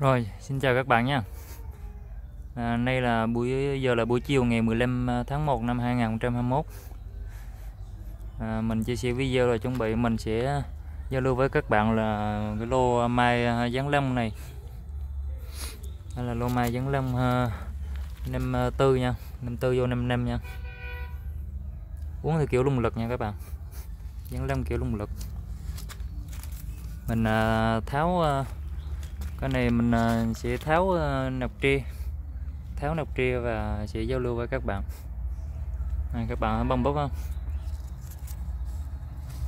Rồi, xin chào các bạn nha. À, nay là buổi giờ là buổi chiều ngày 15 à, tháng 1 năm 2021. À, mình chia sẻ video là chuẩn bị mình sẽ giao lưu với các bạn là cái lô mai à, giáng lâm này. Đây là lô mai giáng lâm uh, năm tư nha, năm tư vô năm năm nha. Uống thì kiểu lung lực nha các bạn. Giáng lâm kiểu lung lực. Mình uh, tháo uh, cái này mình ờ, sẽ tháo ờ, nọc tri tháo nọc tri và sẽ giao lưu với các bạn. Này, các bạn bông bốc không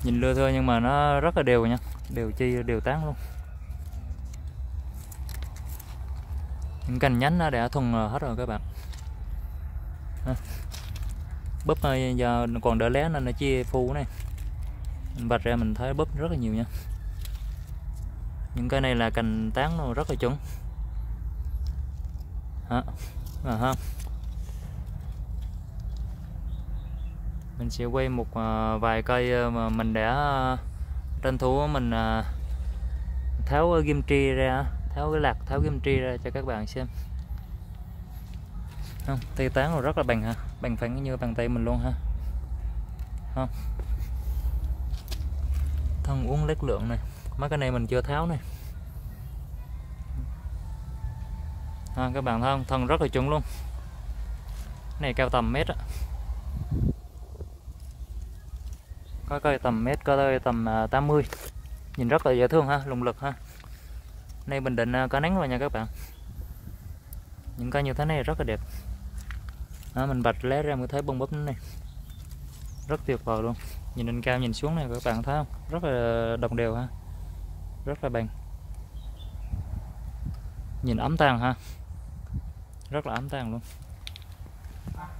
nhìn lưa thôi nhưng mà nó rất là đều nha. Đều chi đều tán luôn. Những cành nhánh nó đã thuần ờ, hết rồi các bạn. Búp giờ còn đỡ lé nên nó chia phu này. Mình ra mình thấy búp rất là nhiều nha những cái này là cành tán nó rất là chuẩn. Hả, à, ha. Mình sẽ quay một à, vài cây à, mà mình đã à, tranh thủ mình tháo kim tri ra tháo cái lạc tháo kim tri ra cho các bạn xem. Không tay tán rồi rất là bằng ha. Bằng phẳng như bàn tay mình luôn ha. Không. Thân uống lết lượng này mấy cái này mình chưa tháo này à, các bạn thấy không thân rất là chuẩn luôn. Cái này cao tầm mét á. Có cây tầm mét có cây tầm à, 80 nhìn rất là dễ thương ha lùng lực ha. Nay bình định à, có nắng rồi nha các bạn. Những cây như thế này rất là đẹp. À, mình bạch lé ra mới thấy bông búp này. Rất tuyệt vời luôn. Nhìn lên cao nhìn xuống này các bạn thấy không? Rất là đồng đều ha rất là bằng nhìn ấm tàn ha rất là ấm tàn luôn.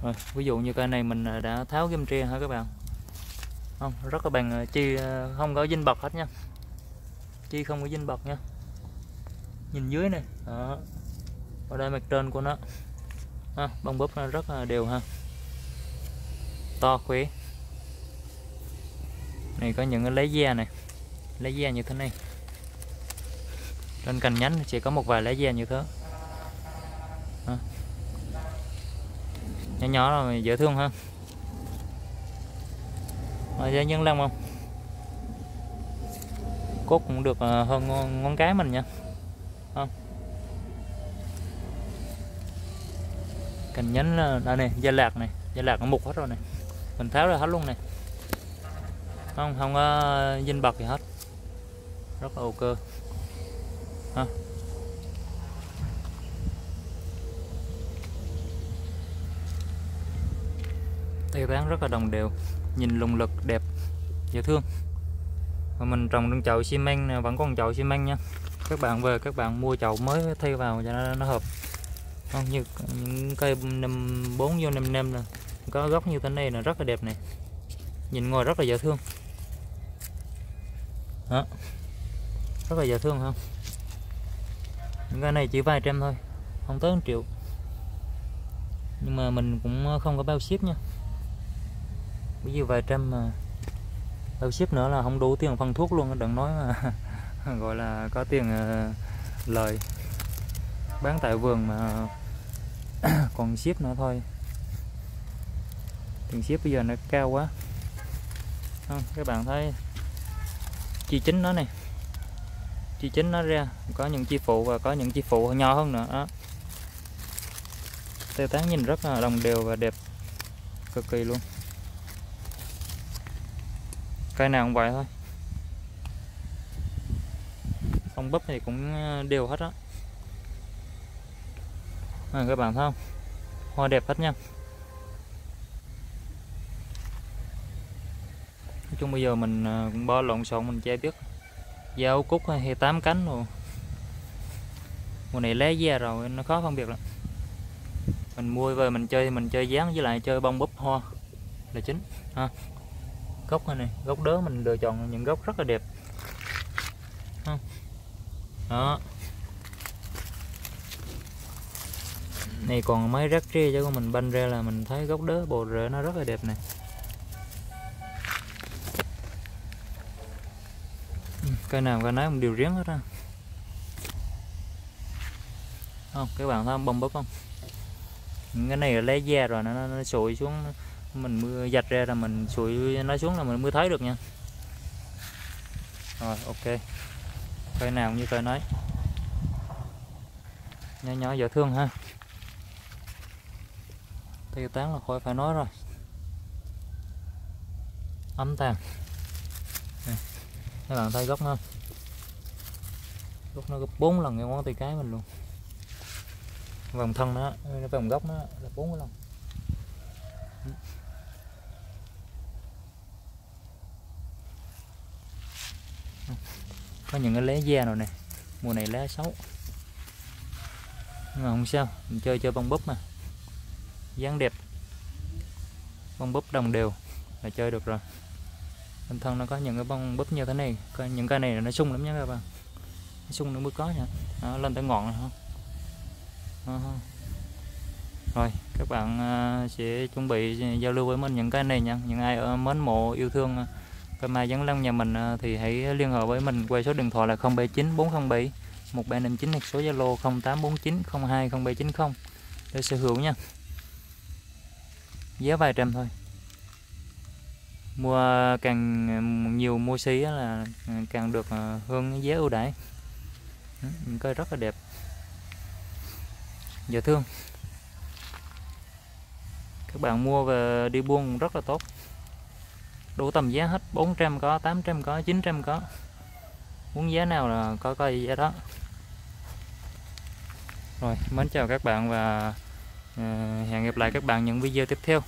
Rồi ví dụ như cây này mình à, đã tháo kim tre ha các bạn? Không rất là bằng à, chi à, không có dinh bọc hết nha. Chi không có dinh bọc nha. Nhìn dưới này. Đó. Ở đây mặt trên của nó. Ha, bông búp nó rất là đều ha. To khỏe. Này có những cái lấy da này. Lấy da như thế này trên cành nhánh chỉ có một vài lá da như thế. Nhỏ nhỏ rồi dễ thương hơn. rồi da nhân lông không? Cốt cũng được à, hơn ngón, ngón cái mình nha. Không? Cành nhánh à, đây này da lạc này. Da lạc nó mục hết rồi này. Mình tháo ra hết luôn này. Không không có à, dinh bật gì hết. Rất là ok ha tay tán rất là đồng đều nhìn lùng lực đẹp dễ thương. Và mình trồng trong chậu xi măng này, vẫn còn chậu xi măng nha. Các bạn về các bạn mua chậu mới thay vào cho nó, nó hợp. Không như những cây năm bốn vô năm năm nè có gốc như thế này là rất là đẹp này. Nhìn ngồi rất là dễ thương. Đó rất là dễ thương không? Cái này chỉ vài trăm thôi không tới 1 triệu. Nhưng mà mình cũng không có bao ship nha. Bây giờ vài trăm mà bao ship nữa là không đủ tiền phân thuốc luôn đừng nói mà gọi là có tiền ờ, lời. Bán tại vườn mà còn ship nữa thôi. Tiền ship bây giờ nó cao quá. Không, các bạn thấy chi chính nó này chi chính nó ra. Có những chi phụ và có những chi phụ nhỏ hơn nữa đó. Tê tán nhìn rất là đồng đều và đẹp cực kỳ luôn. Cây nào cũng vậy thôi. Ông bắp thì cũng ờ, đều hết á. À, các bạn thấy không? Hoa đẹp hết nha. Nói chung bây giờ mình ờ, cũng bo lộn xộn mình che biết dao cúc hay tám cánh rồi mùa này lá da rồi nó khó phân biệt lắm. Mình mua về mình chơi mình chơi dáng với lại chơi bông búp hoa. Là chính ha. Gốc này, này gốc đớ mình lựa chọn những gốc rất là đẹp. Đó. Này còn mấy rác tre cho mình banh ra là mình thấy gốc đớ bồ rễ nó rất là đẹp này. Cây nào cây nấy một điều riêng hết á. Không các bạn thấy bông búp không? Những cái này là lấy da rồi nó, nó, sụi xuống mình mưa dạch ra là mình sụi nó xuống là mình mới thấy được nha. Rồi ok. Cây nào như cây nói. Nhỏ nhỏ dễ thương ha. Tiêu tán là khỏi phải nói rồi. Ấm tàn các bạn thấy gốc nó gốc nó gấp bốn lần cái ngón tay cái mình luôn. Vòng thân nó nó vòng gốc nó là bốn lần. Có những cái lá da rồi nè. Mùa này lá xấu. Nhưng mà không sao, mình chơi chơi bông búp mà. Dáng đẹp. Bông búp đồng đều là chơi được rồi bên thân nó có những cái bông búp như thế này những cái này nó sung lắm nha các bạn. Nó sung nó mới có nha. Nó lên tới ngọn này không đó. rồi, các bạn à, sẽ chuẩn bị giao lưu với mình những cái này nha. Những ai ở mến mộ, yêu thương à, cây mai dẫn long nhà mình à, thì hãy liên hệ với mình qua số điện thoại là 079 407 1359 hoặc số Zalo 0849 02 0790 để sở hữu nha. Giá vài trăm thôi mua càng ừ, nhiều mua xí là ừ, càng được ờ, hơn giá ưu đãi. Ừ, cây rất là đẹp. Dễ thương. Các bạn mua về đi buôn rất là tốt. Đủ tầm giá hết 400 có 800 có 900 có. Muốn giá nào là có cây giá đó. Rồi, mến chào các bạn và ờ, hẹn gặp lại các bạn những video tiếp theo.